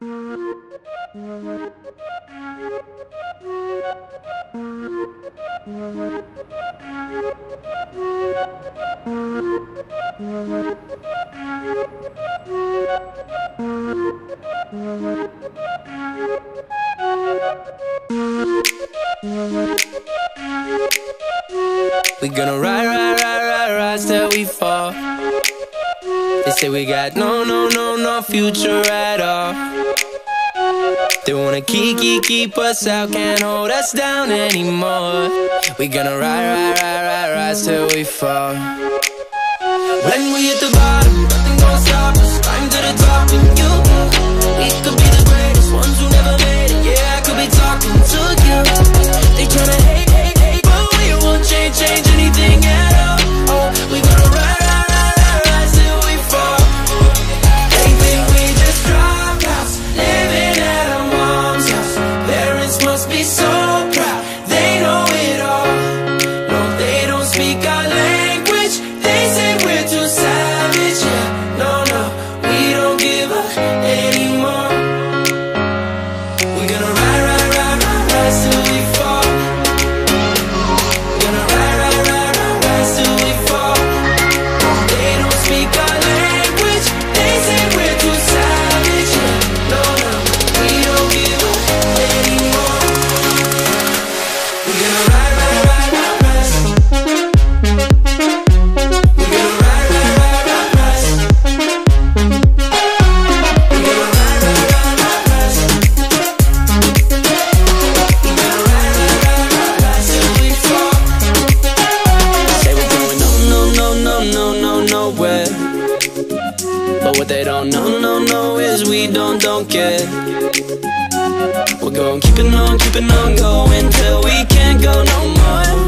We gonna ride, ride, ride, ride, ride till we fall. They say we got no, no, no, no future at all. They wanna keep, keep, keep us out, can't hold us down anymore. We gonna ride, ride, ride, ride, ride till we fall. When we hit the bottom. they don't know, no, no is we don't, don't get We're going, keep it on, keep it on going till we can't go no more.